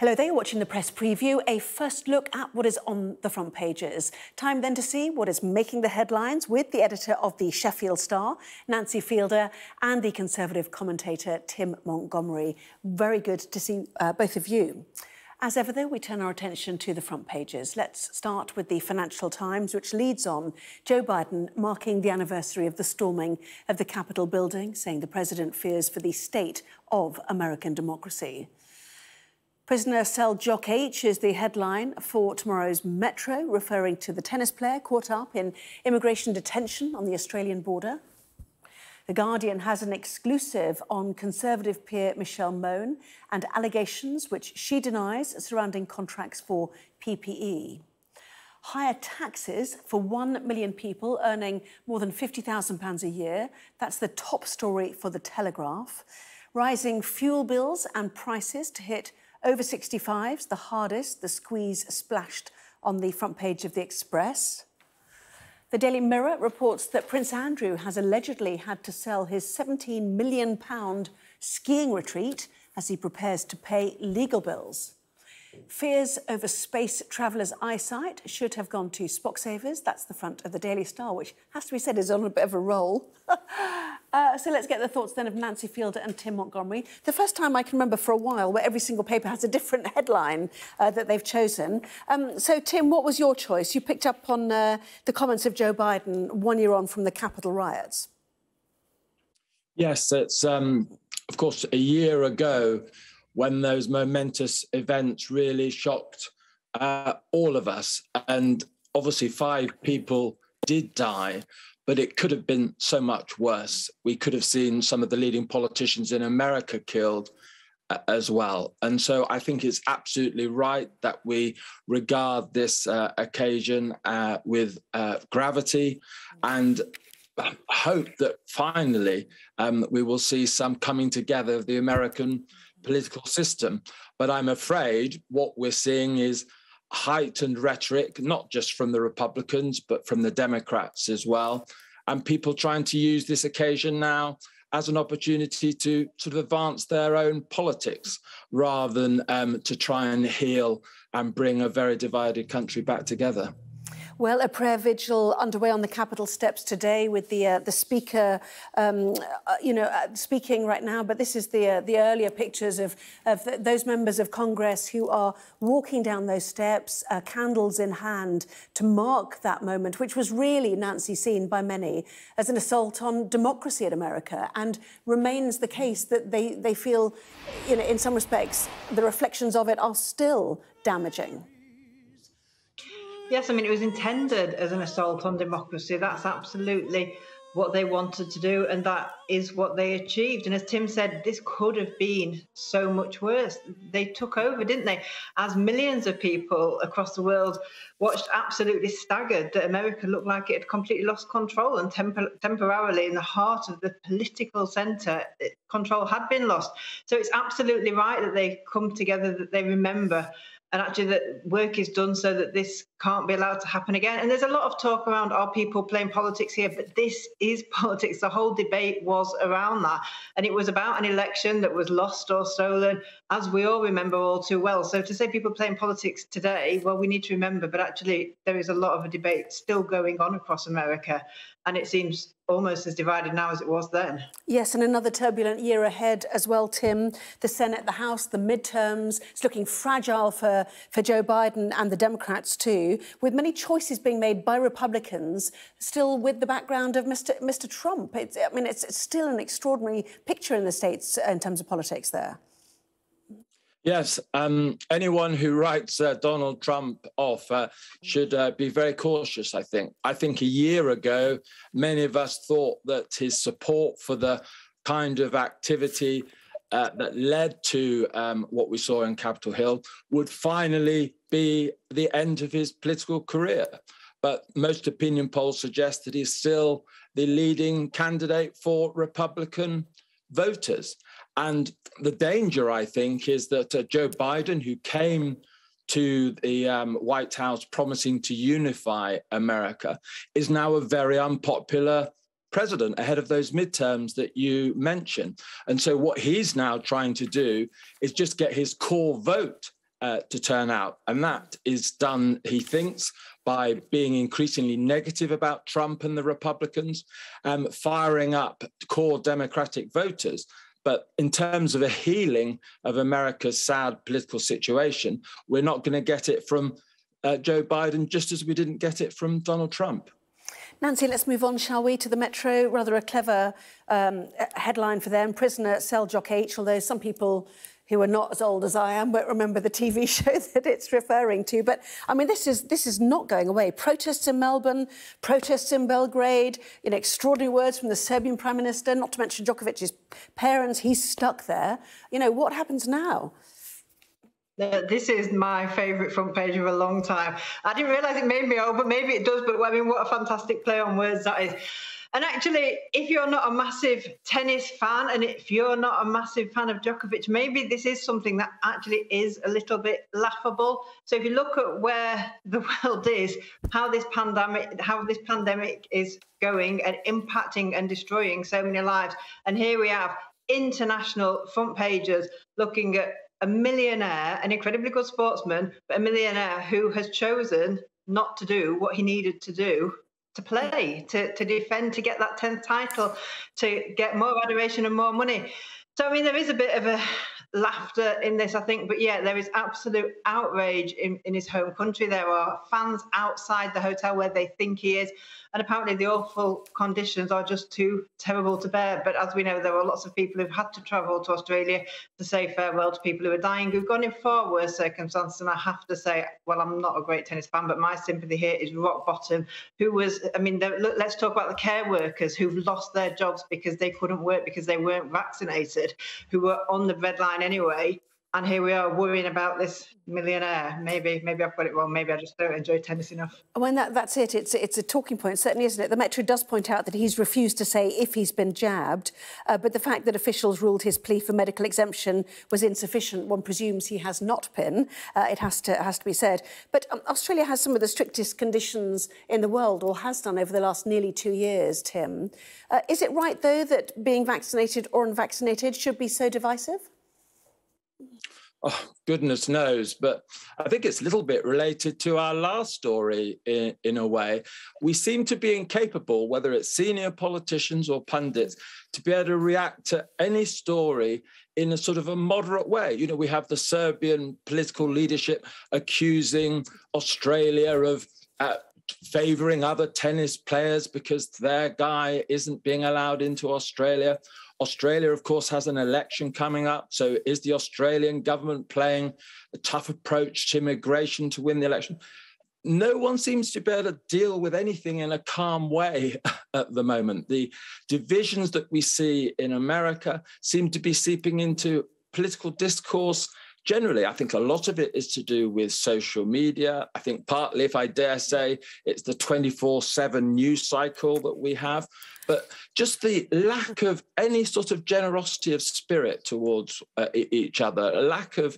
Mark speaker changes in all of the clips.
Speaker 1: Hello there, you're watching the press preview, a first look at what is on the front pages. Time then to see what is making the headlines with the editor of the Sheffield Star, Nancy Fielder, and the Conservative commentator, Tim Montgomerie. Very good to see uh, both of you. As ever, though, we turn our attention to the front pages. Let's start with the Financial Times, which leads on Joe Biden marking the anniversary of the storming of the Capitol building, saying the president fears for the state of American democracy. Prisoner cell Djok H is the headline for tomorrow's Metro, referring to the tennis player caught up in immigration detention on the Australian border. The Guardian has an exclusive on Conservative peer Michelle Mone and allegations which she denies surrounding contracts for PPE. Higher taxes for 1 million people earning more than £50,000 a year. That's the top story for The Telegraph. Rising fuel bills and prices to hit over 65s, the hardest, the squeeze splashed on the front page of the Express. The Daily Mirror reports that Prince Andrew has allegedly had to sell his £17 million skiing retreat as he prepares to pay legal bills. Fears over space travellers' eyesight should have gone to Specsavers. That's the front of the Daily Star, which has to be said is on a bit of a roll. uh, so let's get the thoughts then of Nancy Fielder and Tim Montgomerie. The first time I can remember for a while where every single paper has a different headline uh, that they've chosen. Um, so, Tim, what was your choice? You picked up on uh, the comments of Joe Biden one year on from the Capitol riots.
Speaker 2: Yes, it's, um, of course, a year ago when those momentous events really shocked uh, all of us. And obviously, five people did die, but it could have been so much worse. We could have seen some of the leading politicians in America killed uh, as well. And so I think it's absolutely right that we regard this uh, occasion uh, with uh, gravity and hope that finally um, we will see some coming together of the American political system. But I'm afraid what we're seeing is heightened rhetoric, not just from the Republicans, but from the Democrats as well. And people trying to use this occasion now as an opportunity to sort of advance their own politics rather than um, to try and heal and bring a very divided country back together.
Speaker 1: Well, a prayer vigil underway on the Capitol steps today with the uh, the speaker, um, uh, you know, uh, speaking right now. But this is the uh, the earlier pictures of of th those members of Congress who are walking down those steps, uh, candles in hand, to mark that moment, which was really Nancy seen by many as an assault on democracy in America, and remains the case that they they feel, you know, in some respects, the reflections of it are still damaging.
Speaker 3: Yes, I mean, it was intended as an assault on democracy. That's absolutely what they wanted to do, and that is what they achieved. And as Tim said, this could have been so much worse. They took over, didn't they? As millions of people across the world watched absolutely staggered that America looked like it had completely lost control, and temp- temporarily in the heart of the political centre, control had been lost. So it's absolutely right that they come together, that they remember and actually that work is done so that this can't be allowed to happen again. And there's a lot of talk around are people playing politics here, but this is politics. The whole debate was around that. And it was about an election that was lost or stolen, as we all remember all too well. So to say people playing politics today, well, we need to remember, but actually there is a lot of a debate still going on across America. And it seems almost as divided now as it was then.
Speaker 1: Yes, and another turbulent year ahead as well, Tim. The Senate, the House, the midterms. It's looking fragile for, for Joe Biden and the Democrats too, with many choices being made by Republicans, still with the background of Mr. Mr. Trump. It's, I mean, it's, it's still an extraordinary picture in the States in terms of politics there.
Speaker 2: Yes, um, anyone who writes uh, Donald Trump off uh, should uh, be very cautious, I think. I think a year ago, many of us thought that his support for the kind of activity uh, that led to um, what we saw in Capitol Hill would finally be the end of his political career. But most opinion polls suggest that he's still the leading candidate for Republican voters. And the danger, I think, is that uh, Joe Biden, who came to the um, White House promising to unify America, is now a very unpopular president ahead of those midterms that you mentioned. And so, what he's now trying to do is just get his core vote uh, to turn out. And that is done, he thinks, by being increasingly negative about Trump and the Republicans, um, firing up core Democratic voters. But in terms of a healing of America's sad political situation, we're not going to get it from uh, Joe Biden, just as we didn't get it from Donald Trump.
Speaker 1: Nancy, let's move on, shall we, to the Metro. Rather a clever um, headline for them. Prisoner cell Seljuk H, although some people who are not as old as I am won't remember the TV show that it's referring to. But I mean, this is this is not going away. Protests in Melbourne, protests in Belgrade. You know, extraordinary words from the Serbian Prime Minister. Not to mention Djokovic's parents. He's stuck there. You know, what happens now?
Speaker 3: This is my favourite front page of a long time. I didn't realise it made me old, but maybe it does. But I mean, what a fantastic play on words that is. And actually, if you're not a massive tennis fan and if you're not a massive fan of Djokovic, maybe this is something that actually is a little bit laughable. So if you look at where the world is, how this pandemic, how this pandemic is going and impacting and destroying so many lives, and here we have international front pages looking at a millionaire, an incredibly good sportsman, but a millionaire who has chosen not to do what he needed to do to play, to, to defend, to get that 10th title, to get more adoration and more money. So, I mean, there is a bit of a laughter in this, I think, but yeah, there is absolute outrage in, in his home country. There are fans outside the hotel where they think he is. And apparently, the awful conditions are just too terrible to bear. But as we know, there are lots of people who've had to travel to Australia to say farewell to people who are dying, who've gone in far worse circumstances. And I have to say, well, I'm not a great tennis fan, but my sympathy here is rock bottom. Who was, I mean, let's talk about the care workers who've lost their jobs because they couldn't work because they weren't vaccinated, who were on the red line anyway and here we are worrying about this millionaire. Maybe, maybe I've got it wrong. Maybe I just don't enjoy tennis enough.
Speaker 1: When that, that's it. It's it's a talking point, certainly, isn't it? The Metro does point out that he's refused to say if he's been jabbed, uh, but the fact that officials ruled his plea for medical exemption was insufficient, one presumes he has not been. Uh, it has to has to be said. But um, Australia has some of the strictest conditions in the world, or has done over the last nearly two years. Tim, uh, is it right though that being vaccinated or unvaccinated should be so divisive?
Speaker 2: Oh, goodness knows. But I think it's a little bit related to our last story in, in a way. We seem to be incapable, whether it's senior politicians or pundits, to be able to react to any story in a sort of a moderate way. You know, we have the Serbian political leadership accusing Australia of. Uh, favoring other tennis players because their guy isn't being allowed into Australia. Australia, of course, has an election coming up. So, is the Australian government playing a tough approach to immigration to win the election? No one seems to be able to deal with anything in a calm way at the moment. The divisions that we see in America seem to be seeping into political discourse generally, I think a lot of it is to do with social media. I think partly, if I dare say, it's the 24 7 news cycle that we have but just the lack of any sort of generosity of spirit towards uh, each other, a lack of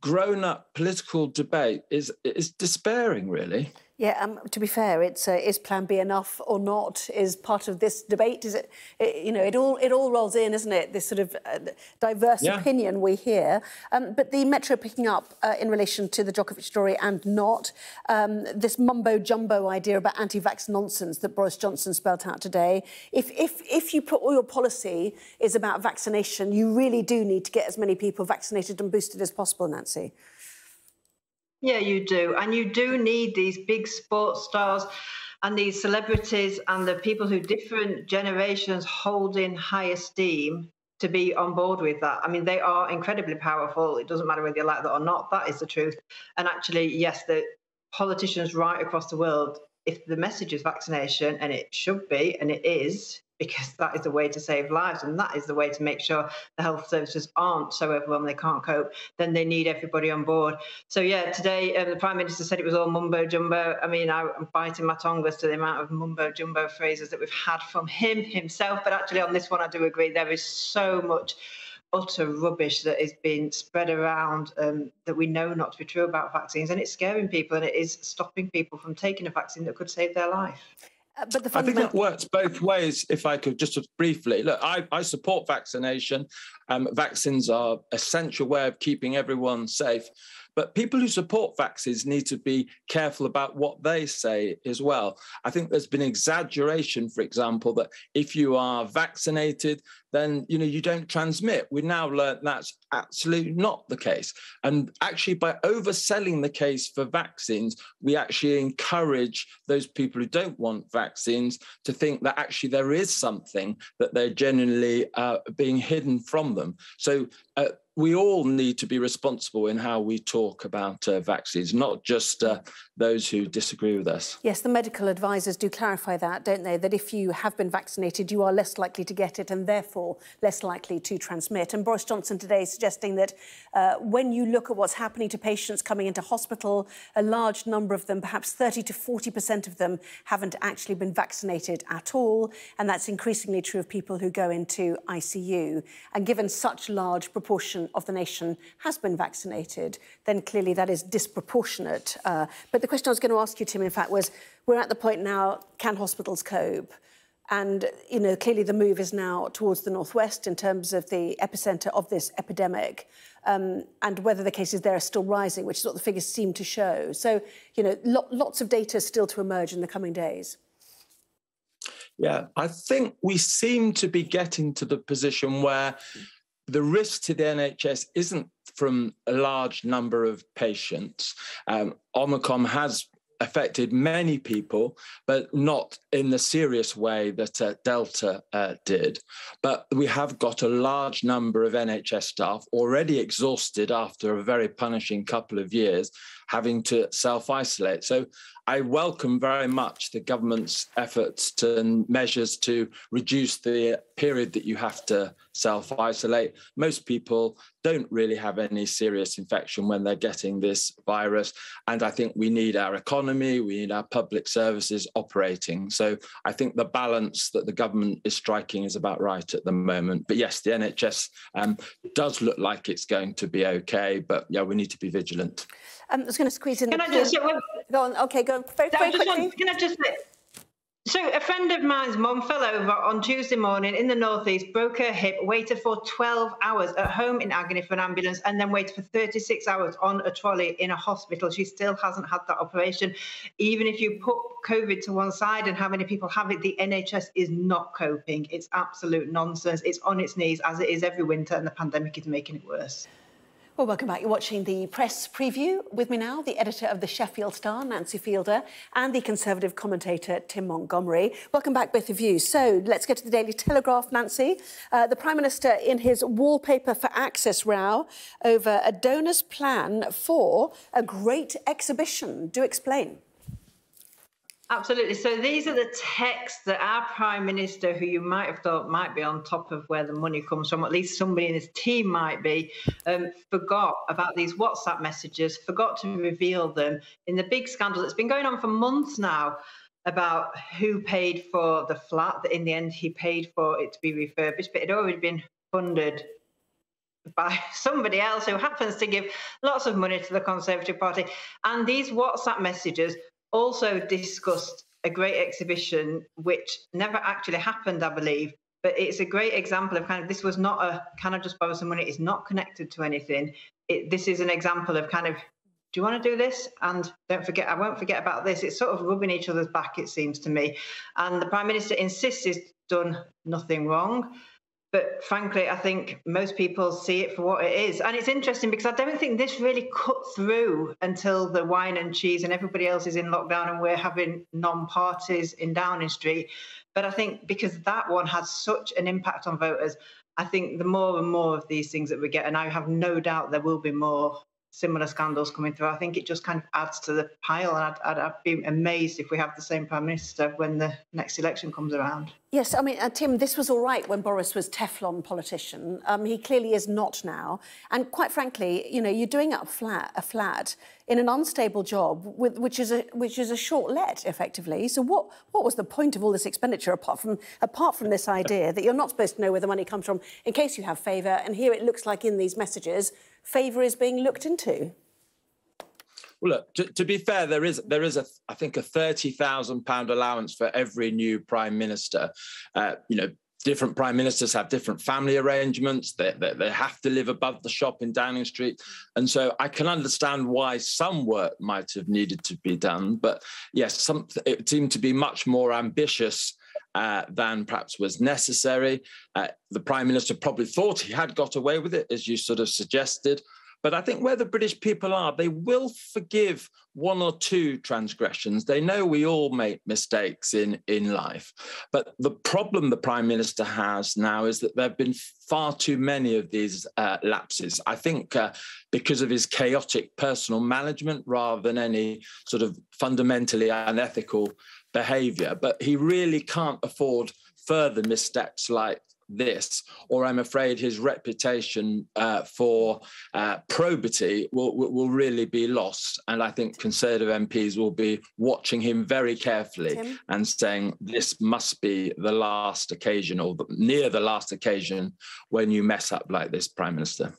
Speaker 2: grown up political debate is is despairing, really.
Speaker 1: Yeah, um, to be fair, it's uh, is Plan B enough or not? Is part of this debate? Is it, it you know, it all it all rolls in, isn't it? This sort of uh, diverse yeah. opinion we hear. Um, but the Metro picking up uh, in relation to the Djokovic story and not um, this mumbo jumbo idea about anti-vax nonsense that Boris Johnson spelt out today. If if if you put all your policy is about vaccination, you really do need to get as many people vaccinated and boosted as possible, Nancy.
Speaker 3: Yeah, you do. And you do need these big sports stars and these celebrities and the people who different generations hold in high esteem to be on board with that. I mean, they are incredibly powerful. It doesn't matter whether you like that or not. That is the truth. And actually, yes, the politicians right across the world, if the message is vaccination, and it should be, and it is, because that is the way to save lives and that is the way to make sure the health services aren't so overwhelmed they can't cope then they need everybody on board. So yeah today um, the prime minister said it was all mumbo jumbo. I mean I, am biting my tongue as to the amount of mumbo jumbo phrases that we've had from him himself but actually on this one i do agree there is so much utter rubbish that is being spread around um, that we know not to be true about vaccines and it's scaring people and it is stopping people from taking a vaccine that could save their life
Speaker 2: uh, but the. I think that works both ways. If I could just briefly look, I, I support vaccination. Um, vaccines are essential way of keeping everyone safe. But people who support vaccines need to be careful about what they say as well. I think there's been exaggeration, for example, that if you are vaccinated, then you know you don't transmit. We now learned that's absolutely not the case. And actually, by overselling the case for vaccines, we actually encourage those people who don't want vaccines to think that actually there is something that they're genuinely uh, being hidden from them. So uh, we all need to be responsible in how we talk about uh, vaccines, not just uh, those who disagree with us.
Speaker 1: Yes, the medical advisors do clarify that, don't they? That if you have been vaccinated, you are less likely to get it and therefore less likely to transmit. And Boris Johnson today is suggesting that uh, when you look at what's happening to patients coming into hospital, a large number of them, perhaps 30 to 40% of them, haven't actually been vaccinated at all. And that's increasingly true of people who go into ICU. And given such a large proportion of the nation has been vaccinated, then clearly that is disproportionate. Uh, but the question I was going to ask you, Tim, in fact, was we're at the point now, can hospitals cope? And, you know, clearly the move is now towards the northwest in terms of the epicentre of this epidemic um, and whether the cases there are still rising, which is what the figures seem to show. So, you know, lo lots of data still to emerge in the coming days.
Speaker 2: Yeah, I think we seem to be getting to the position where the risk to the NHS isn't from a large number of patients. Um, Omicron has affected many people, but not in the serious way that uh, Delta uh, did. But we have got a large number of NHS staff already exhausted after a very punishing couple of years, having to self isolate. So I welcome very much the government's efforts and measures to reduce the period that you have to self isolate. Most people don't really have any serious infection when they're getting this virus. And I think we need our economy, we need our public services operating. So I think the balance that the government is striking is about right at the moment. But yes, the NHS um, does look like it's going to be okay, but yeah, we need to be vigilant.
Speaker 1: Um, I was going to squeeze in.
Speaker 3: Can I just
Speaker 1: go on? Okay, go very, very quickly. Want,
Speaker 3: can I just say, so a friend of mine's mum fell over on Tuesday morning in the northeast, broke her hip, waited for 12 hours at home in agony for an ambulance, and then waited for 36 hours on a trolley in a hospital. She still hasn't had that operation. Even if you put COVID to one side and how many people have it, the NHS is not coping. It's absolute nonsense. It's on its knees as it is every winter, and the pandemic is making it worse.
Speaker 1: Well, welcome back. You're watching the press preview. With me now, the editor of the Sheffield Star, Nancy Fielder, and the Conservative commentator, Tim Montgomerie. Welcome back, both of you. So let's go to the Daily Telegraph, Nancy. Uh, the Prime Minister, in his wallpaper for access row over a donor's plan for a great exhibition. Do explain.
Speaker 3: Absolutely. So these are the texts that our Prime Minister, who you might have thought might be on top of where the money comes from, at least somebody in his team might be, um, forgot about these WhatsApp messages, forgot to reveal them in the big scandal that's been going on for months now about who paid for the flat that in the end he paid for it to be refurbished, but it had already been funded by somebody else who happens to give lots of money to the Conservative Party. And these WhatsApp messages also discussed a great exhibition which never actually happened, I believe. But it's a great example of kind of this was not a can I just borrow some money? It's not connected to anything. It, this is an example of kind of do you want to do this? And don't forget, I won't forget about this. It's sort of rubbing each other's back, it seems to me. And the Prime Minister insists he's done nothing wrong. But frankly, I think most people see it for what it is. And it's interesting because I don't think this really cut through until the wine and cheese and everybody else is in lockdown and we're having non parties in Downing Street. But I think because that one has such an impact on voters, I think the more and more of these things that we get, and I have no doubt there will be more similar scandals coming through. I think it just kind of adds to the pile, and I'd, I'd, I'd, be amazed if we have the same prime minister when the next election comes around.
Speaker 1: Yes, I mean, uh, Tim, this was all right when Boris was Teflon politician. Um, he clearly is not now, and quite frankly, you know, you're doing up flat a flat in an unstable job, with, which is a which is a short let, effectively. So what what was the point of all this expenditure apart from apart from this idea that you're not supposed to know where the money comes from in case you have favour? And here it looks like in these messages favour is being looked into?
Speaker 2: Well, look. To, to, be fair, there is there is a I think a thirty thousand pound allowance for every new prime minister. Uh, you know, different prime ministers have different family arrangements. They, they, they, have to live above the shop in Downing Street. And so I can understand why some work might have needed to be done. But yes, some, it seemed to be much more ambitious uh, than perhaps was necessary. Uh, the prime minister probably thought he had got away with it, as you sort of suggested. But I think where the British people are, they will forgive one or two transgressions. They know we all make mistakes in, in life. But the problem the Prime Minister has now is that there have been far too many of these uh, lapses. I think uh, because of his chaotic personal management rather than any sort of fundamentally unethical behavior. But he really can't afford further missteps like this, or I'm afraid his reputation uh, for uh, probity will, will really be lost. And I think Conservative MPs will be watching him very carefully Tim? and saying this must be the last occasion or the, near the last occasion when you mess up like this, Prime Minister.